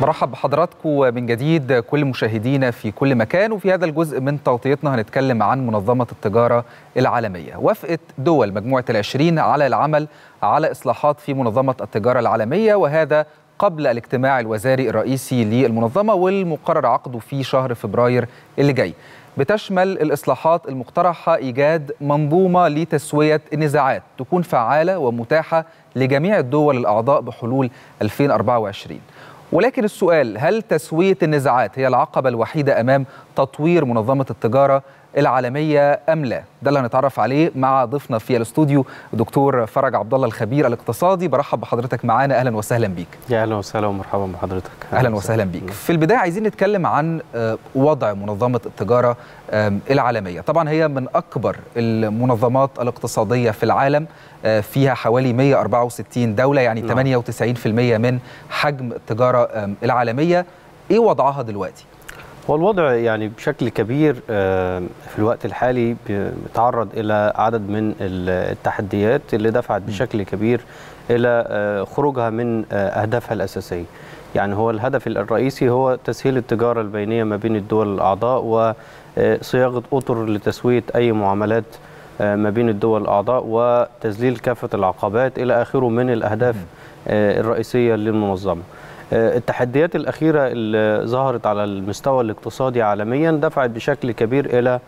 برحب بحضراتكم من جديد كل مشاهدينا في كل مكان. وفي هذا الجزء من تغطيتنا هنتكلم عن منظمة التجارة العالمية. وافقت دول مجموعة العشرين على العمل على إصلاحات في منظمة التجارة العالمية وهذا قبل الاجتماع الوزاري الرئيسي للمنظمة والمقرر عقده في شهر فبراير اللي جاي. بتشمل الإصلاحات المقترحة إيجاد منظومة لتسوية النزاعات تكون فعالة ومتاحة لجميع الدول الأعضاء بحلول 2024 ولكن السؤال هل تسوية النزاعات هي العقبة الوحيدة أمام تطوير منظمة التجارة العالمية أم لا؟ ده اللي هنتعرف عليه مع ضيفنا في الاستوديو دكتور فرج عبد الله الخبير الاقتصادي. برحب بحضرتك معانا. أهلا وسهلا بيك. يا أهلا وسهلا ومرحبا بحضرتك. أهلا وسهلا. بيك. في البداية عايزين نتكلم عن وضع منظمة التجارة العالمية. طبعا هي من أكبر المنظمات الاقتصادية في العالم فيها حوالي 164 دولة يعني نعم. 98% من حجم التجارة العالمية. إيه وضعها دلوقتي؟ هو الوضع يعني بشكل كبير في الوقت الحالي بيتعرض إلى عدد من التحديات اللي دفعت بشكل كبير إلى خروجها من أهدافها الأساسية. يعني هو الهدف الرئيسي هو تسهيل التجارة البينية ما بين الدول الأعضاء وصياغة أطر لتسوية أي معاملات ما بين الدول الأعضاء وتذليل كافة العقبات إلى آخره من الأهداف الرئيسية للمنظمة. التحديات الأخيرة اللي ظهرت على المستوى الاقتصادي عالميا دفعت بشكل كبير إلى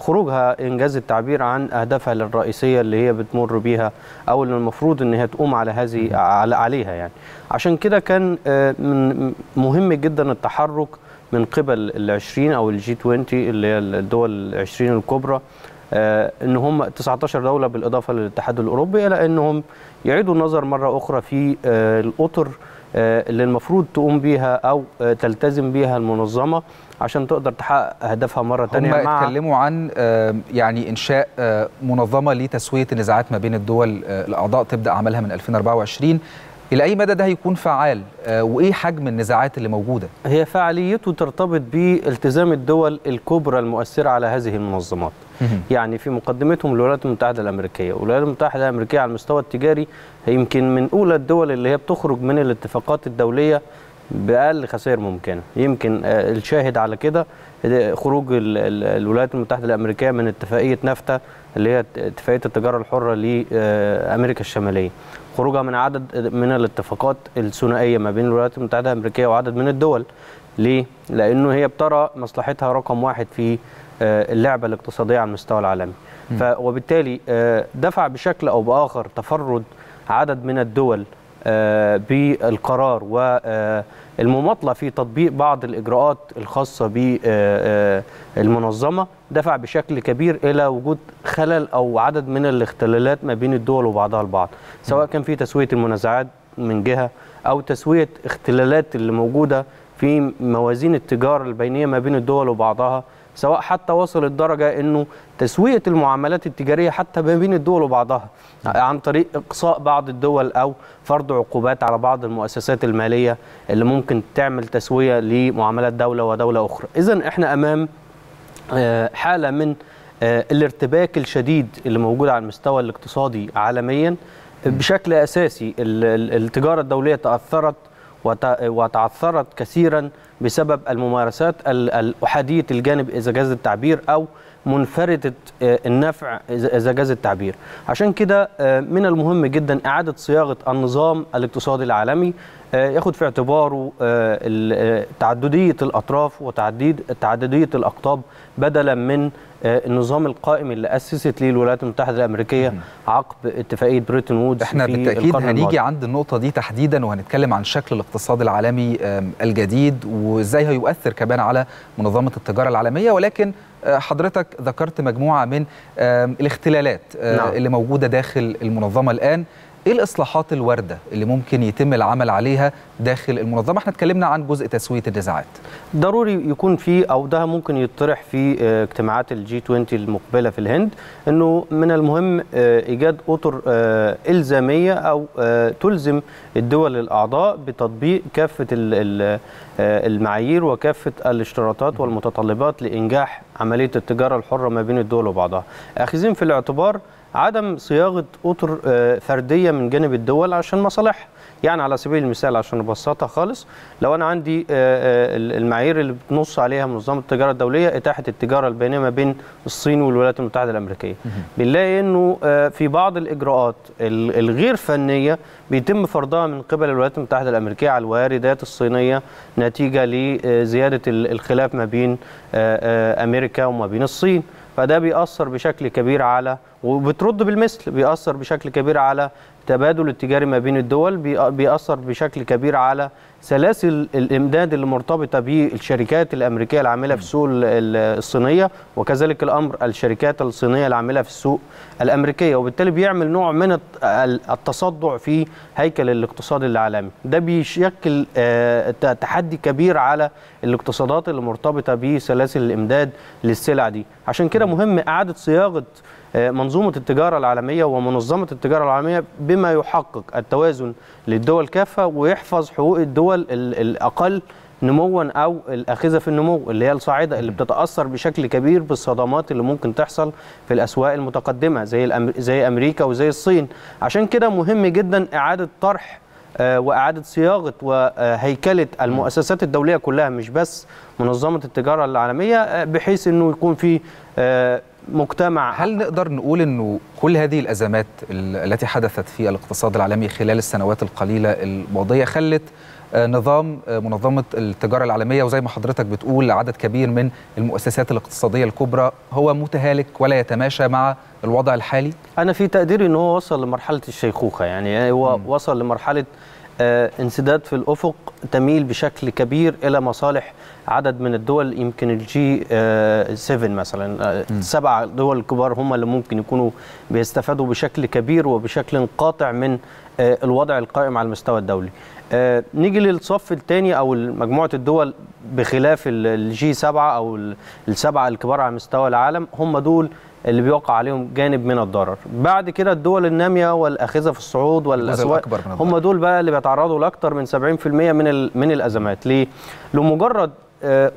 خروجها إنجاز التعبير عن أهدافها الرئيسية اللي هي بتمر بيها أو اللي المفروض إن هي تقوم على هذه عليها يعني. عشان كده كان من مهم جدا التحرك من قبل العشرين أو الجي 20 اللي هي الدول العشرين الكبرى إن هم 19 دولة بالإضافة للاتحاد الأوروبي إلى إنهم يعيدوا النظر مرة أخرى في الأطر اللي المفروض تقوم بيها أو تلتزم بيها المنظمة عشان تقدر تحقق أهدافها مرة ثانية هم اتكلموا عن يعني إنشاء منظمة لتسوية النزاعات ما بين الدول الأعضاء تبدأ عملها من 2024 إلى أي مدى ده هيكون فعال؟ وإيه حجم النزاعات اللي موجودة؟ هي فعاليته ترتبط بالتزام الدول الكبرى المؤثرة على هذه المنظمات. يعني في مقدمتهم الولايات المتحدة الأمريكية. والولايات المتحدة الأمريكية على المستوى التجاري يمكن من أولى الدول اللي هي بتخرج من الاتفاقات الدولية بأقل خسائر ممكنة. يمكن الشاهد على كده خروج الولايات المتحدة الأمريكية من اتفاقية نافتا اللي هي اتفاقية التجارة الحرة لامريكا الشمالية. خروجها من عدد من الاتفاقات الثنائية ما بين الولايات المتحدة الأمريكية وعدد من الدول. ليه؟ لأنه هي بترى مصلحتها رقم واحد في اللعبة الاقتصادية على المستوى العالمي. ف وبالتالي دفع بشكل أو بآخر تفرد عدد من الدول بالقرار والمماطله في تطبيق بعض الإجراءات الخاصة بالمنظمه دفع بشكل كبير إلى وجود خلل أو عدد من الاختلالات ما بين الدول وبعضها البعض. سواء كان في تسوية المنازعات من جهة أو تسوية اختلالات اللي موجودة في موازين التجارة البينية ما بين الدول وبعضها سواء حتى وصل الدرجة أنه تسوية المعاملات التجارية حتى ما بين الدول وبعضها عن طريق إقصاء بعض الدول أو فرض عقوبات على بعض المؤسسات المالية اللي ممكن تعمل تسوية لمعاملات دولة ودولة أخرى. إذا إحنا أمام حالة من الارتباك الشديد اللي موجود على المستوى الاقتصادي عالميا بشكل أساسي التجارة الدولية تأثرت وتعثرت كثيرا بسبب الممارسات الأحادية الجانب إذا جاز التعبير أو منفردة النفع إذا جاز التعبير. عشان كده من المهم جدا إعادة صياغة النظام الاقتصادي العالمي ياخد في اعتباره تعددية الأطراف وتعددية الأقطاب بدلا من النظام القائم اللي أسست ليه الولايات المتحدة الأمريكية عقب اتفاقية بريتون وودز إحنا بالتأكيد هنيجي عند النقطة دي تحديدا وهنتكلم عن شكل الاقتصاد العالمي الجديد وإزاي هيؤثر كمان على منظمة التجارة العالمية. ولكن حضرتك ذكرت مجموعة من الاختلالات نعم. اللي موجودة داخل المنظمة الآن. إيه الإصلاحات الواردة اللي ممكن يتم العمل عليها داخل المنظمة؟ إحنا اتكلمنا عن جزء تسوية النزاعات ضروري يكون في أو ده ممكن يطرح في اجتماعات الجي 20 المقبلة في الهند إنه من المهم إيجاد أطر إلزامية أو تلزم الدول الأعضاء بتطبيق كافة المعايير وكافة الاشتراطات والمتطلبات لإنجاح عملية التجارة الحرة ما بين الدول وبعضها. أخذين في الاعتبار عدم صياغة أطر فردية من جانب الدول عشان مصالحها. يعني على سبيل المثال عشان نبسطها خالص لو أنا عندي آه، آه، المعايير اللي بتنص عليها منظمة التجارة الدولية إتاحة التجارة البينية ما بين الصين والولايات المتحدة الأمريكية. بنلاقي إنه آه، في بعض الإجراءات ال- الغير فنية بيتم فرضها من قبل الولايات المتحدة الأمريكية على الواردات الصينية نتيجة لزيادة ال- الخلاف ما بين آه، آه، أمريكا وما بين الصين. فده بيأثر بشكل كبير على وبترد بالمثل بيأثر بشكل كبير على التبادل التجاري ما بين الدول بي- بيأثر بشكل كبير على سلاسل الإمداد اللي مرتبطة بالشركات الأمريكية العاملة في السوق ال- ال- الصينية وكذلك الأمر الشركات الصينية العاملة في السوق الأمريكية. وبالتالي بيعمل نوع من الت- ال- التصدع في هيكل الاقتصاد العالمي. ده بيشكل آه، تحدي كبير على الاقتصادات اللي مرتبطة بسلاسل الإمداد للسلع دي. عشان كده مهم إعادة صياغة آه، منظومة التجارة العالمية ومنظمة التجارة العالمية بما يحقق التوازن للدول كافة ويحفظ حقوق الدول ال- الأقل نموا أو الآخذة في النمو اللي هي الصاعدة اللي بتتأثر بشكل كبير بالصدمات اللي ممكن تحصل في الأسواق المتقدمة زي. زي أمريكا وزي الصين عشان كده مهم جدا إعادة طرح آه، وإعادة صياغة وهيكلة المؤسسات الدولية كلها مش بس منظمة التجارة العالمية آه، بحيث أنه يكون في آه، مجتمع. هل نقدر نقول إنه كل هذه الأزمات ال- التي حدثت في الاقتصاد العالمي خلال السنوات القليلة الماضية خلت آه، نظام آه، منظمة التجارة العالمية وزي ما حضرتك بتقول عدد كبير من المؤسسات الاقتصادية الكبرى هو متهالك ولا يتماشى مع الوضع الحالي؟ أنا في تقديري إن هو وصل لمرحلة الشيخوخة. يعني هو وصل لمرحلة آه، انسداد في الأفق تميل بشكل كبير إلى مصالح عدد من الدول يمكن ال G7 مثلا آه، سبع دول كبار هم اللي ممكن يكونوا بيستفادوا بشكل كبير وبشكل قاطع من آه، الوضع القائم على المستوى الدولي. آه، نيجي للصف الثاني أو مجموعة الدول بخلاف ال G7 أو ال- السبعة الكبار على مستوى العالم هم دول اللي بيوقع عليهم جانب من الضرر. بعد كده الدول النامية والأخذة في الصعود والأسواق هم دول بقى اللي بيتعرضوا لاكثر من 70% من من الأزمات. ليه لمجرد آه،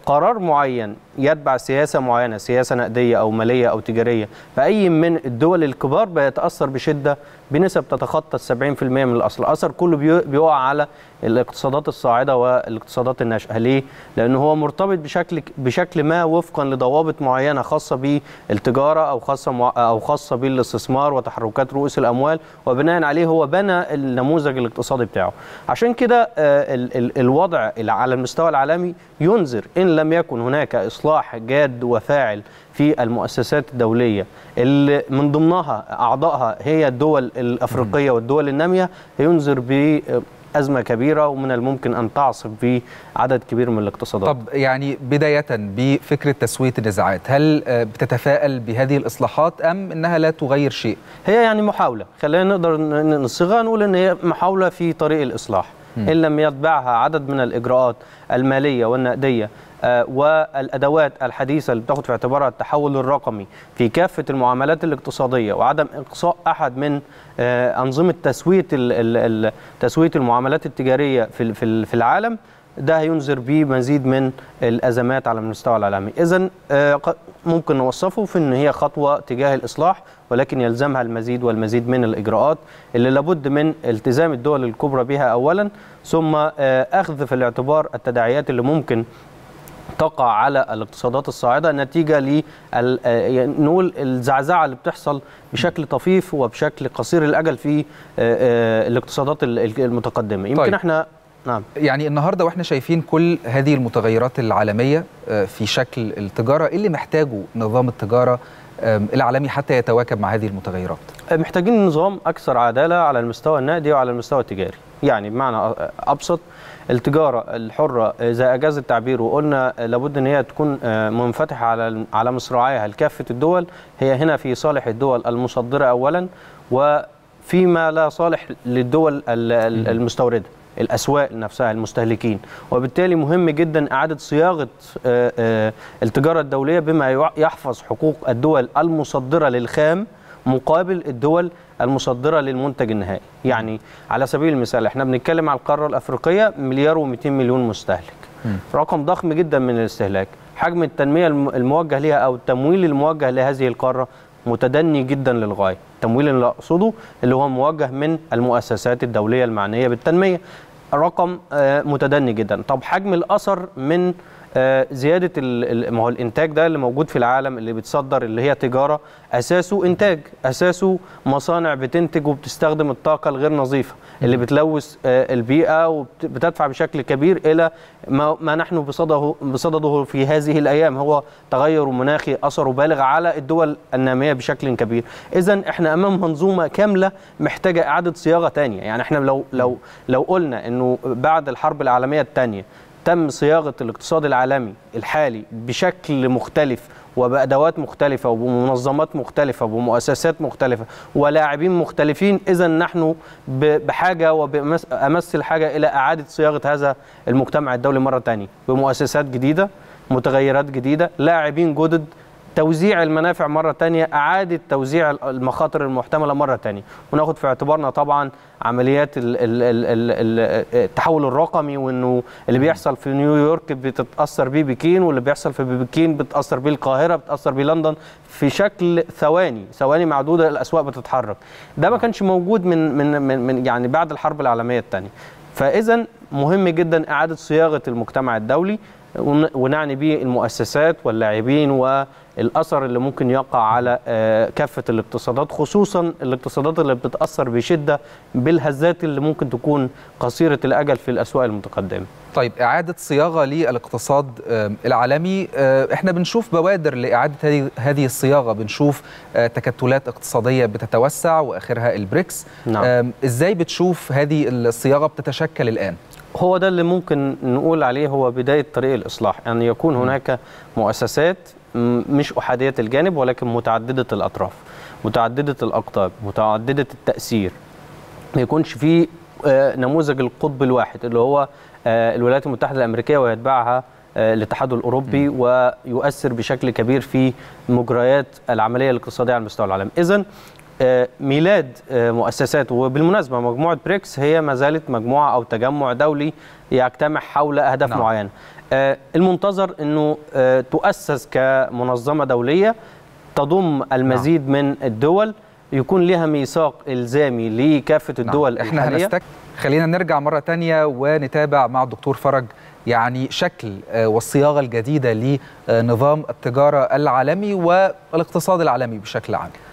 قرار معين يتبع سياسة معينة سياسة نقدية أو مالية أو تجارية فأي من الدول الكبار بيتأثر بشدة بنسب تتخطى ال 70% من الأصل. الأثر كله بي- بيقع على الاقتصادات الصاعدة والاقتصادات الناشئه ليه؟ لأن هو مرتبط بشكل بشكل ما وفقا لضوابط معينة خاصة بالتجارة أو خاصة أو خاصة بالاستثمار وتحركات رؤوس الأموال. وبناء عليه هو بنى النموذج الاقتصادي بتاعه. عشان كده آه، ال- ال- الوضع على المستوى العالمي ينذر إن لم يكن هناك إصلاح جاد وفاعل في المؤسسات الدولية اللي من ضمنها أعضائها هي الدول الأفريقية والدول النامية ينذر بأزمة كبيرة ومن الممكن أن تعصف في عدد كبير من الاقتصادات. طب يعني بداية بفكرة تسوية النزاعات هل آه، بتتفائل بهذه الإصلاحات أم إنها لا تغير شيء؟ هي يعني محاولة خلينا نقدر نصيغها نقول إن هي محاولة في طريق الإصلاح. إن لم يتبعها عدد من الإجراءات المالية والنقدية آه، والأدوات الحديثة اللي بتاخد في اعتبارها التحول الرقمي في كافة المعاملات الاقتصادية وعدم إقصاء أحد من آه، ال- ال- تسوية المعاملات التجارية في في ال- في العالم ده هينذر بمزيد من الأزمات على المستوى العالمي. اذا ممكن نوصفه في إن هي خطوة تجاه الإصلاح ولكن يلزمها المزيد والمزيد من الإجراءات اللي لابد من التزام الدول الكبرى بها اولا ثم آه، أخذ في الاعتبار التداعيات اللي ممكن تقع على الاقتصادات الصاعدة نتيجة ل نقول الزعزعة اللي بتحصل بشكل طفيف وبشكل قصير الاجل في آه، آه، الاقتصادات ال- المتقدمة. يمكن طيب. إحنا نعم. يعني النهارده وإحنا شايفين كل هذه المتغيرات العالمية آه، في شكل التجارة اللي محتاجه نظام التجارة العالمي حتى يتواكب مع هذه المتغيرات. محتاجين نظام أكثر عدالة على المستوى النقدي وعلى المستوى التجاري. يعني بمعنى أبسط التجارة الحرة اذا أجاز التعبير وقلنا لابد إن هي تكون آه، منفتحة على على مصراعيها. لكافه الدول؟ هي هنا في صالح الدول المصدرة اولا وفيما لا صالح للدول ال- ال- المستوردة الأسواق نفسها المستهلكين. وبالتالي مهم جدا إعادة صياغة آه، آه، التجارة الدولية بما يحفظ حقوق الدول المصدرة للخام مقابل الدول المصدرة للمنتج النهائي. يعني على سبيل المثال إحنا بنتكلم على القارة الأفريقية مليار و200 مليون مستهلك. رقم ضخم جدا من الاستهلاك. حجم التنمية الم- الموجه لها أو التمويل الموجه لهذه القارة متدني جدا للغاية. التمويل اللي أقصده اللي هو موجه من المؤسسات الدولية المعنية بالتنمية. رقم آه، متدني جدا. طب حجم الأثر من زيادة ال- ال- ما هو الإنتاج ده اللي موجود في العالم اللي بيتصدر اللي هي تجارة أساسه إنتاج أساسه مصانع بتنتج وبتستخدم الطاقة الغير نظيفة اللي بتلوث آه، البيئة وبتدفع بشكل كبير إلى ما, ما نحن بصدده بصدده في هذه الأيام. هو تغير مناخي أثره بالغ على الدول النامية بشكل كبير. اذا إحنا أمام منظومة كاملة محتاجة إعادة صياغة تانية. يعني إحنا لو لو لو قلنا إنه بعد الحرب العالمية الثانية تم صياغة الاقتصاد العالمي الحالي بشكل مختلف وبأدوات مختلفة وبمنظمات مختلفة وبمؤسسات مختلفة ولاعبين مختلفين إذا نحن بحاجة وبامس الحاجة إلى إعادة صياغة هذا المجتمع الدولي مرة ثانية بمؤسسات جديدة متغيرات جديدة لاعبين جدد توزيع المنافع مرة تانية إعادة توزيع المخاطر المحتملة مرة تانية. وناخد في اعتبارنا طبعا عمليات ال- التحول الرقمي وإنه اللي بيحصل في نيويورك بتتأثر بيه بكين واللي بيحصل في بكين بتأثر بيه القاهرة بتأثر بيه لندن في شكل ثواني ثواني معدودة الأسواق بتتحرك. ده ما كانش موجود من من من من- يعني بعد الحرب العالمية الثانية فإذا مهم جدا إعادة صياغة المجتمع الدولي ون- ونعني به المؤسسات واللاعبين والاثر اللي ممكن يقع على آه، كافة الاقتصادات خصوصا الاقتصادات اللي بتتأثر بشدة بالهزات اللي ممكن تكون قصيرة الأجل في الأسواق المتقدمة. طيب إعادة صياغة للاقتصاد آم، العالمي آه، إحنا بنشوف بوادر لإعادة هذه- هذه الصياغة بنشوف آه، تكتلات اقتصادية بتتوسع وآخرها البريكس نعم. آم، إزاي بتشوف هذه الصياغة بتتشكل الآن؟ هو ده اللي ممكن نقول عليه هو بداية طريق الإصلاح، أن يعني يكون هناك مؤسسات مش أحادية الجانب ولكن متعددة الأطراف، متعددة الأقطاب، متعددة التأثير. ما يكونش في آه، نموذج القطب الواحد اللي هو آه، الولايات المتحدة الأمريكية ويتبعها آه، الاتحاد الأوروبي ويؤثر بشكل كبير في مجريات العملية الاقتصادية على مستوى العالم. اذا ميلاد آه، مؤسسات وبالمناسبة مجموعة بريكس هي ما زالت مجموعة أو تجمع دولي يجتمع حول اهداف نعم. نعم. معينه. آه، المنتظر إنه آه، تؤسس كمنظمة دولية تضم المزيد من الدول يكون لها ميثاق إلزامي لكافة الدول نعم. إحنا. هنستك خلينا نرجع مرة تانية ونتابع مع الدكتور فرج يعني شكل آه، والصياغة الجديدة لنظام التجارة العالمي والإقتصاد العالمي بشكل عام آه،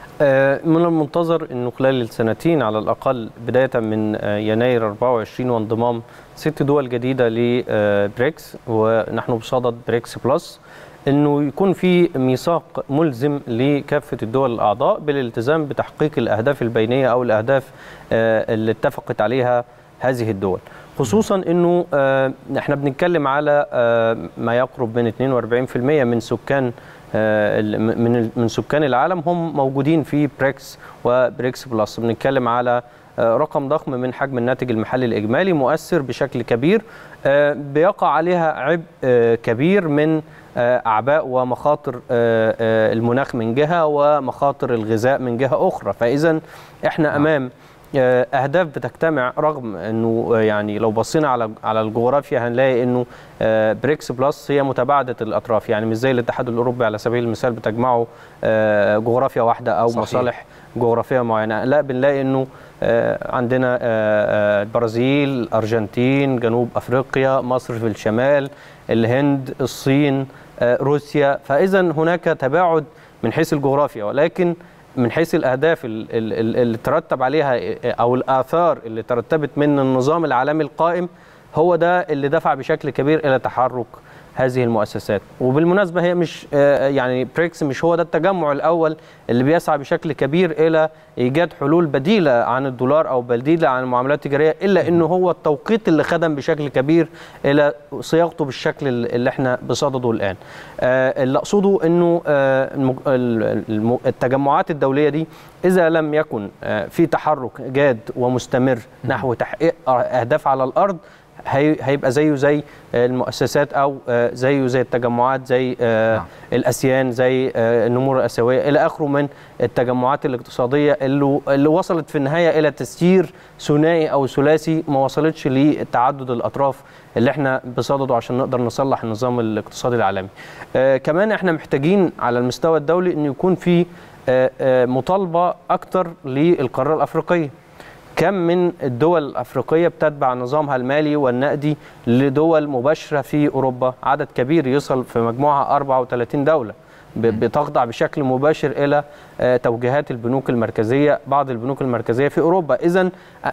من المنتظر إنه خلال السنتين على الأقل بداية من آه، يناير 24 وانضمام ست دول جديدة لبريكس ونحن بصدد بريكس plus إنه يكون في ميثاق ملزم لكافة الدول الأعضاء بالالتزام بتحقيق الأهداف البينية أو الأهداف آه، اللي اتفقت عليها هذه الدول. خصوصا إنه آه، إحنا بنتكلم على آه، ما يقرب من 42% من سكان آه، من من سكان العالم هم موجودين في بريكس وبريكس plus. بنتكلم على آه، رقم ضخم من حجم الناتج المحلي الإجمالي مؤثر بشكل كبير آه، بيقع عليها عبء آه، كبير من آه، أعباء ومخاطر آه، آه، المناخ من جهة ومخاطر الغذاء من جهة أخرى. فإذا إحنا أمام آه، أهداف بتجتمع رغم إنه آه، يعني لو بصينا على على الجغرافيا هنلاقي إنه آه، بريكس plus هي متباعدة الأطراف. يعني مش زي الاتحاد الأوروبي على سبيل المثال بتجمعه آه، جغرافيا واحدة أو صحيح. مصالح جغرافية معينة. لا بنلاقي إنه آه، عندنا آه، آه، البرازيل الارجنتين جنوب أفريقيا مصر في الشمال الهند الصين آه، روسيا. فاذا هناك تباعد من حيث الجغرافيا. ولكن من حيث الأهداف ال- ال- ال- اللي ترتب عليها أو الآثار اللي ترتبت من النظام العالمي القائم هو ده اللي دفع بشكل كبير إلى تحرك هذه المؤسسات. وبالمناسبة هي مش آه، يعني بريكس مش هو ده التجمع الأول اللي بيسعى بشكل كبير إلى إيجاد حلول بديلة عن الدولار أو بديلة عن المعاملات التجارية إلا إنه هو التوقيت اللي خدم بشكل كبير إلى صياغته بالشكل اللي إحنا بصدده الآن. آه، اللي أقصده إنه آه، التجمعات الدولية دي إذا لم يكن آه، في تحرك جاد ومستمر نحو تحقيق أهداف على الأرض هي- هيبقى زيه زي آه، المؤسسات أو آه، زيه زي التجمعات زي آه، نعم. الأسيان زي النمور الآسيوية إلى آخره من التجمعات الاقتصادية اللي اللي وصلت في النهاية إلى تسيير ثنائي أو ثلاثي ما وصلتش لتعدد الأطراف اللي إحنا بصدده عشان نقدر نصلح النظام الاقتصادي العالمي. كمان إحنا محتاجين على المستوى الدولي إن يكون في مطالبة أكتر للقارة الأفريقية كم من الدول الأفريقية بتتبع نظامها المالي والنقدي لدول مباشرة في أوروبا؟ عدد كبير يصل في مجموعه 34 دولة. ب- بتخضع بشكل مباشر إلى آه، توجيهات البنوك المركزية بعض البنوك المركزية في أوروبا. اذا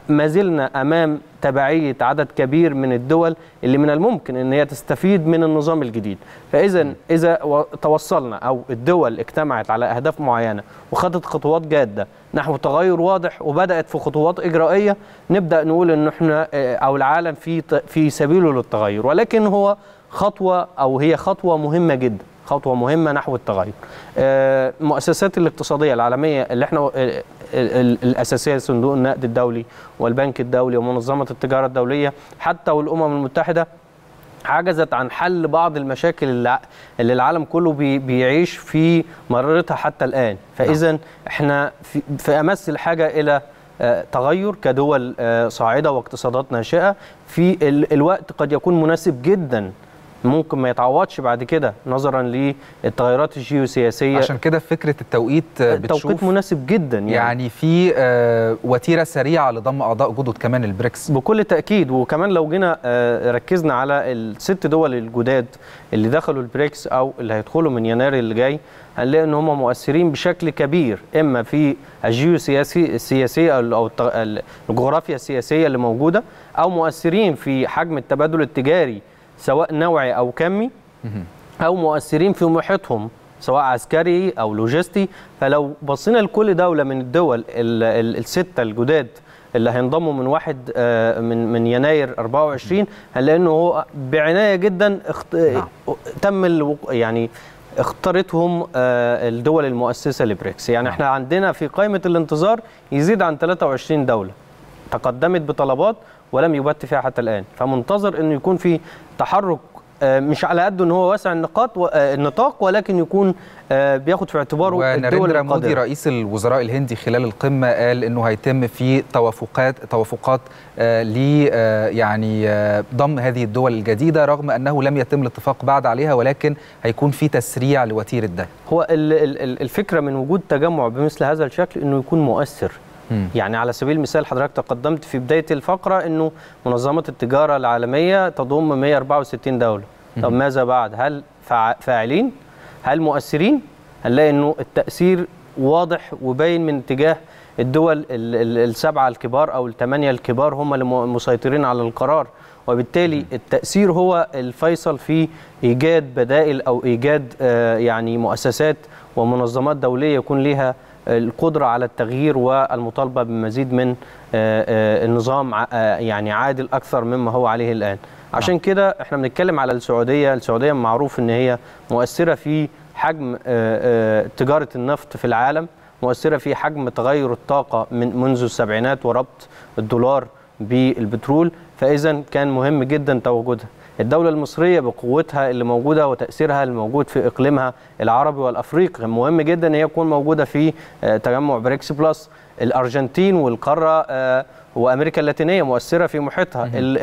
ما زلنا أمام تبعية عدد كبير من الدول اللي من الممكن إن هي تستفيد من النظام الجديد. فاذا إذا توصلنا أو الدول اجتمعت على أهداف معينة وخدت خطوات جادة نحو تغير واضح وبدأت في خطوات إجرائية نبدأ نقول إن إحنا آه، أو العالم في في سبيله للتغير. ولكن هو خطوة أو هي خطوة مهمة جدا. خطوة مهمة نحو التغير. آه، المؤسسات الاقتصادية العالمية اللي إحنا آه، ال- ال- الأساسية صندوق النقد الدولي والبنك الدولي ومنظمة التجارة الدولية حتى والأمم المتحدة عجزت عن حل بعض المشاكل اللي العالم كله بي بيعيش في مرارتها حتى الآن. فإذا إحنا في, في أمس الحاجة إلى آه، تغير كدول آه، صاعدة واقتصادات ناشئة في ال- الوقت قد يكون مناسب جدا ممكن ما يتعوضش بعد كده نظرا للتغيرات الجيوسياسية. عشان كده فكرة التوقيت آه، توقيت بتشوف مناسب جدا يعني, يعني في آه، وتيرة سريعة لضم أعضاء جدد كمان البريكس. بكل تأكيد. وكمان لو جينا آه، ركزنا على الست دول الجداد اللي دخلوا البريكس أو اللي هيدخلوا من يناير اللي جاي هنلاقي إن هم مؤثرين بشكل كبير إما في الجيوسياسي السياسية أو الجغرافيا السياسية اللي موجودة أو مؤثرين في حجم التبادل التجاري سواء نوعي أو كمي أو مؤثرين في محيطهم سواء عسكري أو لوجستي فلو بصينا لكل دولة من الدول ال- ال- الستة الجداد اللي هينضموا من واحد آه، من من يناير 24 هنلاقي إنه هو بعناية جدا اخت... نعم. تم الوق... يعني اختارتهم آه، الدول المؤسسة لبريكس يعني نعم. إحنا عندنا في قائمة الانتظار يزيد عن 23 دولة تقدمت بطلبات ولم يبت فيها حتى الآن. فمنتظر إنه يكون في تحرك آه، مش على قد إن هو واسع النقاط آه، النطاق ولكن يكون آه، بياخد في اعتباره الدول وناريندرا مودي رئيس الوزراء الهندي خلال القمة قال إنه هيتم في توافقات توافقات ل يعني ضم هذه الدول الجديدة رغم أنه لم يتم الاتفاق بعد عليها ولكن هيكون في تسريع لوتيره ده هو ال- ال- ال- الفكرة من وجود تجمع بمثل هذا الشكل إنه يكون مؤثر. يعني على سبيل المثال حضرتك تقدمت في بداية الفقرة إنه منظمة التجارة العالمية تضم 164 دولة. طب ماذا بعد؟ هل فاعلين؟ هل مؤثرين؟ هنلاقي إنه التأثير واضح وباين من اتجاه الدول ال- ال- السبعة الكبار أو الثمانية الكبار هم اللي مسيطرين على القرار. وبالتالي التأثير هو الفيصل في إيجاد بدائل أو إيجاد آه، يعني مؤسسات ومنظمات دولية يكون لها القدرة على التغيير والمطالبة بمزيد من آه، آه، النظام آه، يعني عادل أكثر مما هو عليه الآن. عشان كده إحنا بنتكلم على السعودية. السعودية معروف إن هي مؤثرة في حجم تجارة النفط في العالم مؤثرة في حجم تغير الطاقة من منذ السبعينات وربط الدولار بالبترول فإذا كان مهم جدا تواجدها الدولة المصرية بقوتها اللي موجودة وتأثيرها الموجود في إقليمها العربي والأفريقي. مهم جدا أن هي تكون موجودة في آه، تجمع بريكس plus الأرجنتين والقارة آه، وأمريكا اللاتينية مؤثرة في محيطها. ال-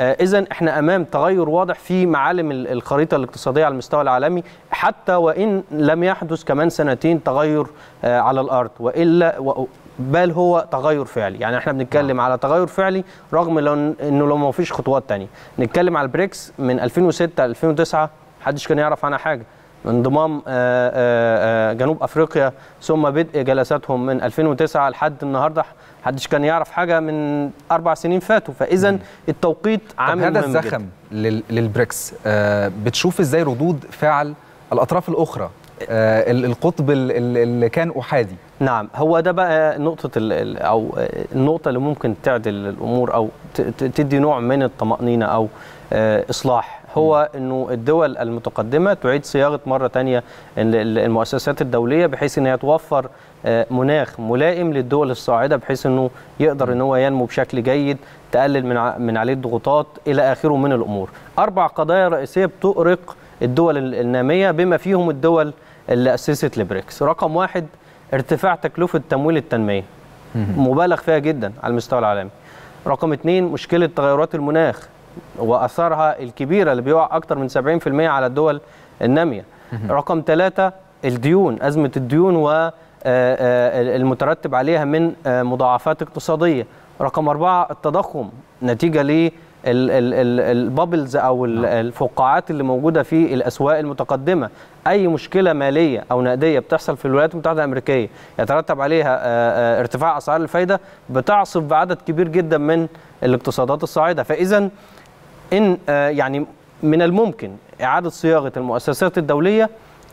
الإيران إذا إحنا أمام تغير واضح في معالم ال- الخريطة الاقتصادية على المستوى العالمي حتى وإن لم يحدث كمان سنتين تغير آه، على الأرض وإلا و- بل هو تغير فعلي. يعني إحنا بنتكلم على تغير فعلي رغم لو إنه لو ما فيش خطوات تانية. نتكلم على البريكس من 2006 2009 محدش كان يعرف عنها حاجة. انضمام آه، آه، آه، جنوب أفريقيا ثم بدء جلساتهم من 2009 لحد النهارده محدش كان يعرف حاجة من أربع سنين فاتوا فاذا التوقيت عامل هذا. الزخم لل- للبريكس آه بتشوف إزاي ردود فعل الأطراف الأخرى؟ آه ال- القطب ال- ال- اللي كان أحادي. نعم هو ده بقى نقطة ال- ال- أو النقطة اللي ممكن تعدل ت- ت- تدي نوع من الطمأنينة أو آه، إصلاح. هو أنه الدول المتقدمة تعيد تانية ال- ال- المؤسسات الدولية بحيث أنها توفر آه، مناخ ملائم للدول الصاعدة بحيث أنه يقدر أنه ينمو بشكل جيد تقلل من من عليه الضغوطات إلى آخره من الأمور. أربع قضايا رئيسية بتؤرق الدول ال- النامية بما فيهم الدول اللي أسست البريكس رقم واحد ارتفاع تكلفة تمويل التنمية. مبالغ فيها جدا على المستوى العالمي. رقم اثنين مشكلة تغيرات المناخ. وأثارها الكبيرة اللي بيقع أكثر من 70% على الدول النامية. رقم ثلاثة الديون أزمة الديون و المترتب عليها من مضاعفات اقتصادية. رقم أربعة التضخم نتيجة ل البابلز أو الفقاعات اللي موجودة في الأسواق المتقدمة. أي مشكلة مالية أو نقدية بتحصل في الولايات المتحدة الأمريكية يترتب عليها ارتفاع أسعار الفايدة بتعصف بعدد كبير جدا من الاقتصادات الصاعدة. فاذا إن يعني من الممكن إعادة صياغة المؤسسات الدولية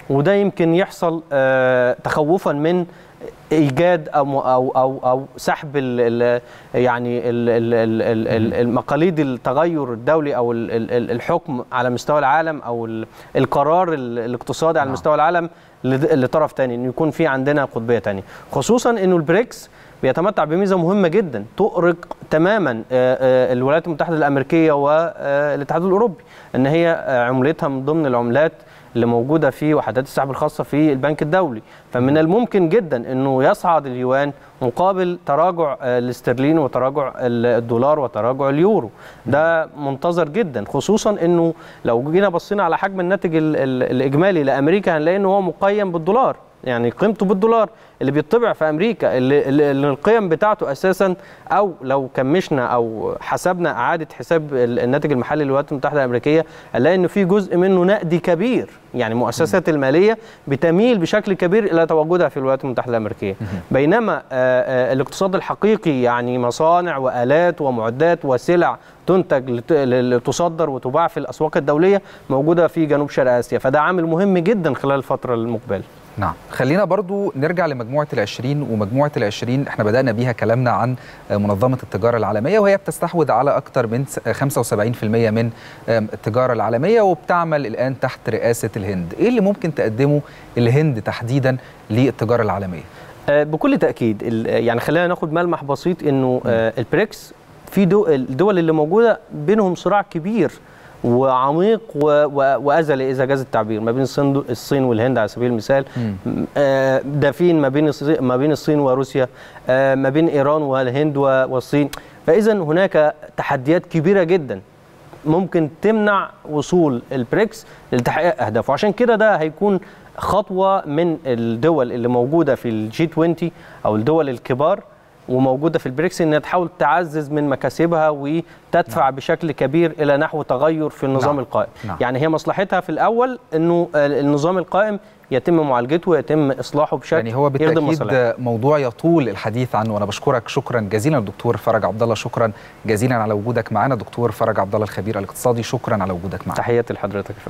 وده يمكن يحصل تخوفا من إيجاد أو أو أو أو سحب ال يعني المقاليد التغير الدولي أو الحكم على مستوى العالم أو القرار الاقتصادي على مستوى العالم لطرف ثاني انه يكون في عندنا قطبية ثانية خصوصا إنه البريكس بيتمتع بميزة مهمة جدا تؤرق تماما الولايات المتحدة الأمريكية والاتحاد الأوروبي إن هي عملتها من ضمن العملات اللي موجودة في وحدات السحب الخاصة في البنك الدولي. فمن الممكن جدا إنه يصعد اليوان مقابل تراجع الاسترليني وتراجع الدولار وتراجع اليورو. ده منتظر جدا خصوصا إنه لو جينا بصينا على حجم الناتج الإجمالي لأمريكا هنلاقي ان هو مقيم بالدولار. يعني قيمته بالدولار اللي بيطبع في أمريكا اللي, اللي القيم بتاعته أساسا أو لو كمشنا أو حسبنا إعادة حساب الناتج المحلي للولايات المتحدة الأمريكية هنلاقي إنه في جزء منه نقدي كبير. يعني المؤسسات المالية بتميل بشكل كبير إلى تواجدها في الولايات المتحدة الأمريكية. بينما الاقتصاد الحقيقي يعني مصانع وآلات ومعدات وسلع تنتج تصدر وتباع في الأسواق الدولية موجودة في جنوب شرق آسيا. فده عامل مهم جدا خلال الفترة المقبلة. نعم خلينا برضو نرجع لمجموعة العشرين ومجموعة العشرين إحنا بدأنا بيها كلامنا عن منظمة التجارة العالمية وهي بتستحوذ على أكثر من 75% من التجارة العالمية وبتعمل الآن تحت رئاسة الهند إيه اللي ممكن تقدمه الهند تحديدا للتجارة العالمية؟ بكل تأكيد يعني خلينا ناخد ملمح بسيط إنه البريكس في دول الدول اللي موجودة بينهم صراع كبير وعميق وأزلي إذا جاز التعبير. ما بين الصين الصين والهند على سبيل المثال. آه دافين ما بين ما بين الصين وروسيا. آه ما بين إيران والهند والصين. فإذا هناك تحديات كبيرة جدا ممكن تمنع وصول البريكس لتحقيق أهدافه. عشان كده ده هيكون خطوة من الدول اللي موجودة في ال G20 أو الدول الكبار وموجودة في البريكس إنها تحاول تعزز من مكاسبها وتدفع نعم. بشكل كبير إلى نحو تغير في النظام نعم. القائم نعم. يعني هي مصلحتها في الأول إنه النظام القائم يتم معالجته ويتم إصلاحه بشكل يعني هو بالتأكيد موضوع يطول الحديث عنه وأنا بشكرك شكرا جزيلا دكتور فرج عبد الله شكرا جزيلا على وجودك معنا دكتور فرج عبد الله الخبير الاقتصادي شكرا على وجودك معنا تحياتي لحضرتك